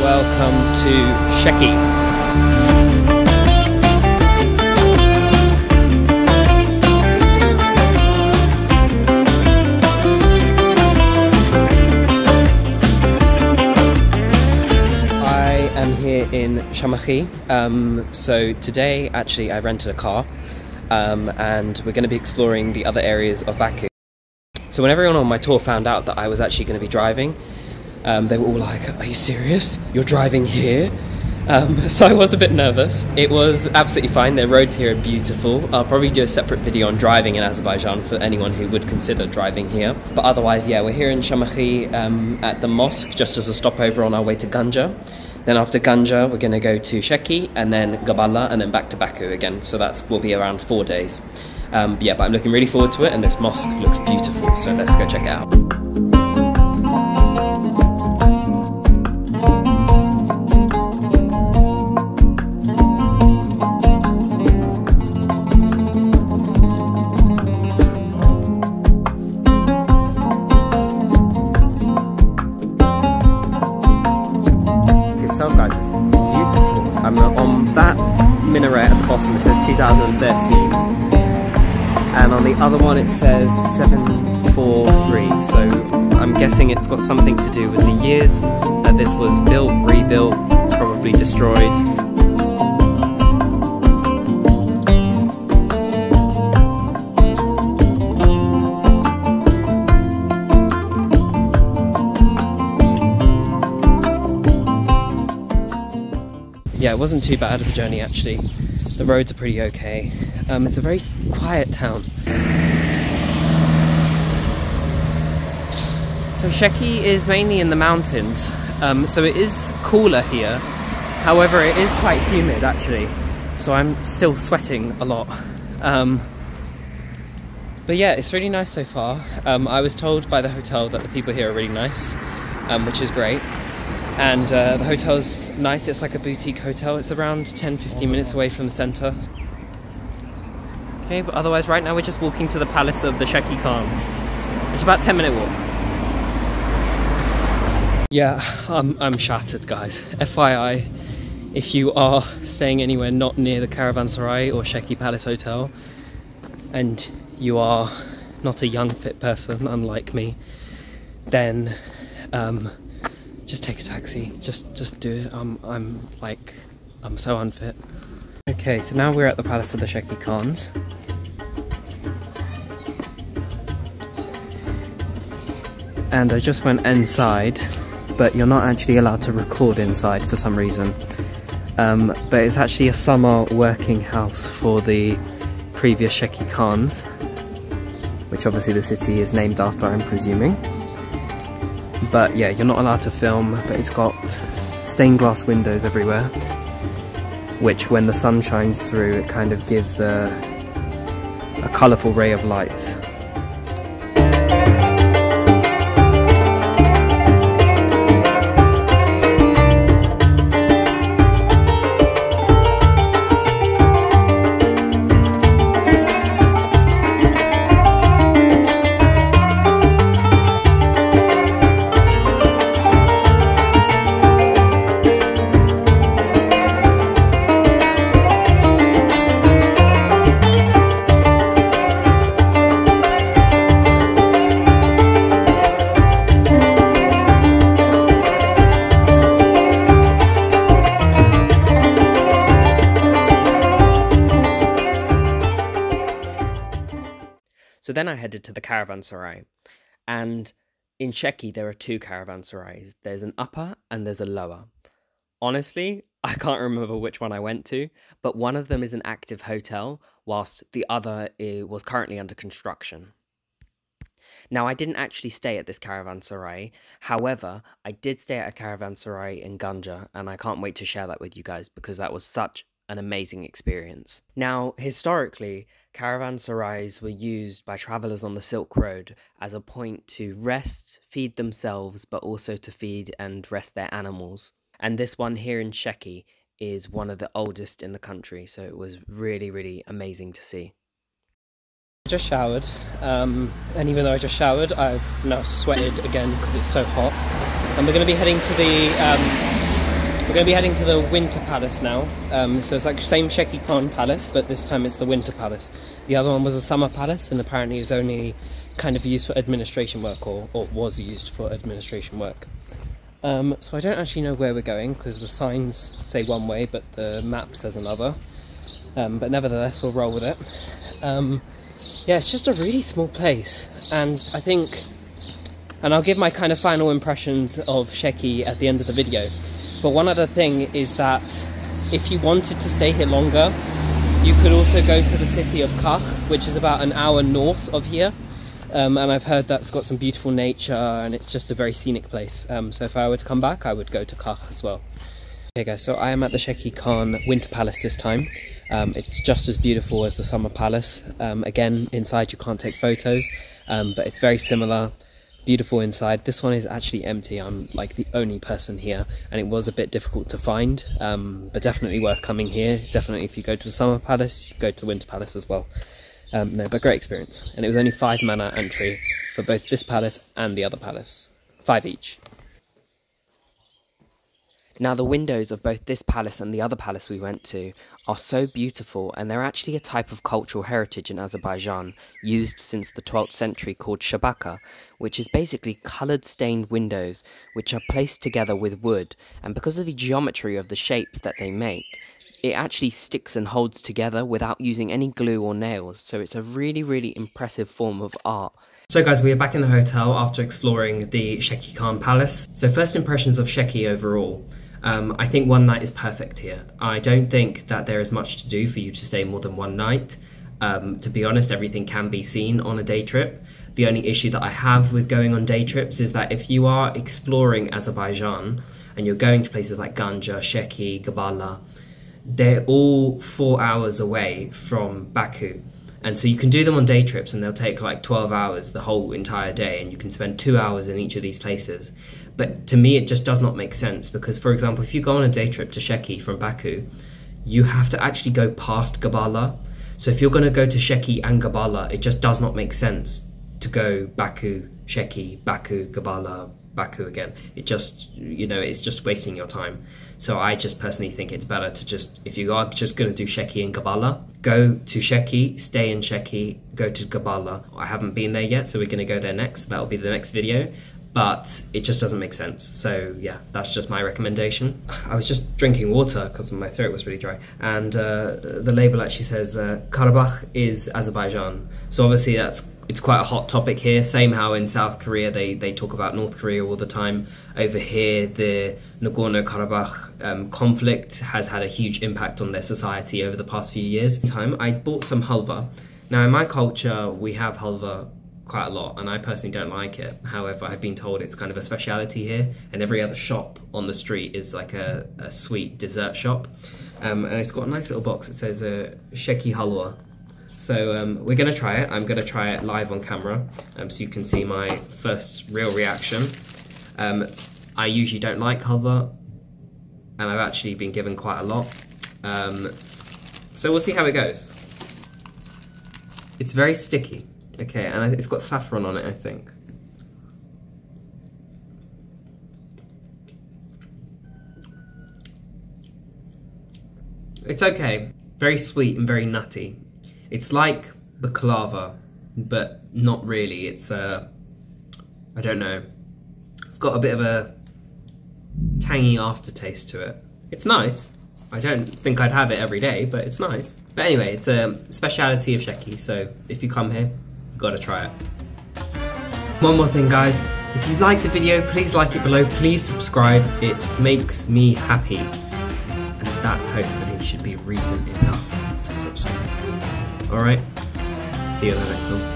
Welcome to Sheki. I am here in Shamakhi. Um, so today, actually, I rented a car, um, and we're going to be exploring the other areas of Baku. So when everyone on my tour found out that I was actually going to be driving, um, they were all like, "Are you serious? You're driving here?" Um, so I was a bit nervous. It was absolutely fine. The roads here are beautiful. I'll probably do a separate video on driving in Azerbaijan for anyone who would consider driving here. But otherwise, yeah, we're here in Shamakhi um, at the mosque just as a stopover on our way to Ganja. Then after Ganja, we're going to go to Sheki and then Gabala and then back to Baku again. So that's will be around four days. Um, yeah, but I'm looking really forward to it, and this mosque looks beautiful. So let's go check it out. Guys, is beautiful. I'm on that minaret at the bottom. It says 2013, and on the other one it says 743. So I'm guessing it's got something to do with the years that this was built, rebuilt, probably destroyed. Wasn't too bad of a journey actually. The roads are pretty okay. Um, it's a very quiet town. So Sheki is mainly in the mountains, um, so it is cooler here. However, it is quite humid actually, so I'm still sweating a lot. Um, but yeah, it's really nice so far. Um, I was told by the hotel that the people here are really nice, um, which is great and uh, the hotel's nice. It's like a boutique hotel. It's around 10-15 minutes away from the centre okay but otherwise right now we're just walking to the palace of the Sheki Khans. It's about 10 minute walk. Yeah I'm, I'm shattered guys. FYI if you are staying anywhere not near the Caravanserai or Sheki Palace Hotel and you are not a young fit person unlike me then um, just take a taxi. Just just do it. I'm I'm like I'm so unfit. Okay, so now we're at the palace of the Sheki Khans. And I just went inside, but you're not actually allowed to record inside for some reason. Um, but it's actually a summer working house for the previous Sheki Khans, which obviously the city is named after, I'm presuming but yeah you're not allowed to film but it's got stained glass windows everywhere which when the sun shines through it kind of gives a, a colourful ray of light So then I headed to the caravanserai. And in Sheki, there are two caravanserais there's an upper and there's a lower. Honestly, I can't remember which one I went to, but one of them is an active hotel, whilst the other was currently under construction. Now, I didn't actually stay at this caravanserai. However, I did stay at a caravanserai in Ganja, and I can't wait to share that with you guys because that was such an amazing experience. Now, historically, caravanserais were used by travelers on the Silk Road as a point to rest, feed themselves, but also to feed and rest their animals. And this one here in Sheki is one of the oldest in the country, so it was really, really amazing to see. I just showered, um, and even though I just showered, I've now sweated again because it's so hot. And we're going to be heading to the um, We're going to be heading to the Winter Palace now. Um, so it's like same Sheki Khan Palace, but this time it's the Winter Palace. The other one was a Summer Palace, and apparently was only kind of used for administration work, or, or was used for administration work. Um, so I don't actually know where we're going because the signs say one way, but the map says another. Um, but nevertheless, we'll roll with it. Um, yeah, it's just a really small place, and I think, and I'll give my kind of final impressions of Sheki at the end of the video. But one other thing is that if you wanted to stay here longer, you could also go to the city of Qakh, which is about an hour north of here. Um, and I've heard that's got some beautiful nature and it's just a very scenic place. Um, so if I were to come back, I would go to Qakh as well. Okay guys, so I am at the Sheki Khan Winter Palace this time. Um, it's just as beautiful as the Summer Palace. Um, again, inside you can't take photos, um, but it's very similar beautiful inside. This one is actually empty. I'm like the only person here, and it was a bit difficult to find, um, but definitely worth coming here. Definitely, if you go to the Summer Palace, you go to the Winter Palace as well. Um, no, but great experience. And it was only five manat entry for both this palace and the other palace, five each. Now, the windows of both this palace and the other palace we went to are so beautiful, and they're actually a type of cultural heritage in Azerbaijan used since the 12th century called shabaka, which is basically coloured stained windows which are placed together with wood, and because of the geometry of the shapes that they make, it actually sticks and holds together without using any glue or nails, so it's a really, really impressive form of art. So guys, we are back in the hotel after exploring the Sheki Khan Palace. So first impressions of Sheki overall. Um, I think one night is perfect here. I don't think that there is much to do for you to stay more than one night. Um, to be honest, everything can be seen on a day trip. The only issue that I have with going on day trips is that if you are exploring Azerbaijan and you're going to places like Ganja, Sheki, Gabala, they're all four hours away from Baku. And so you can do them on day trips and they'll take like 12 hours the whole entire day and you can spend two hours in each of these places. But to me, it just does not make sense because, for example, if you go on a day trip to Sheki from Baku, you have to actually go past Gabala. So if you're going to go to Sheki and Gabala, it just does not make sense to go Baku, Sheki, Baku, Gabala, Baku again. It just, you know, it's just wasting your time. So I just personally think it's better to just, if you are just going to do Sheki and Gabala, go to Sheki, stay in Sheki, go to Gabala. I haven't been there yet, so we're going to go there next. That'll be the next video but it just doesn't make sense. So yeah, that's just my recommendation. I was just drinking water because my throat was really dry, and uh, the label actually says uh, Karabakh is Azerbaijan. So obviously that's it's quite a hot topic here. Same how in South Korea they they talk about North Korea all the time. Over here, the Nagorno-Karabakh um, conflict has had a huge impact on their society over the past few years. In time I bought some halva. Now in my culture we have halva quite a lot, and I personally don't like it. However, I've been told it's kind of a speciality here, and every other shop on the street is like a, a sweet dessert shop. Um, and it's got a nice little box. that says uh, Sheki Halwa. So um, we're gonna try it. I'm gonna try it live on camera, um, so you can see my first real reaction. Um, I usually don't like halwa, and I've actually been given quite a lot. Um, so we'll see how it goes. It's very sticky. Okay, and it's got saffron on it, I think. It's okay. Very sweet and very nutty. It's like baklava, but not really. It's a, uh, I don't know. It's got a bit of a tangy aftertaste to it. It's nice. I don't think I'd have it every day, but it's nice. But anyway, it's a speciality of Sheki, so if you come here, gotta try it. One more thing guys, if you like the video, please like it below, please subscribe, it makes me happy. And that hopefully should be reason enough to subscribe. Alright, see you in the next one.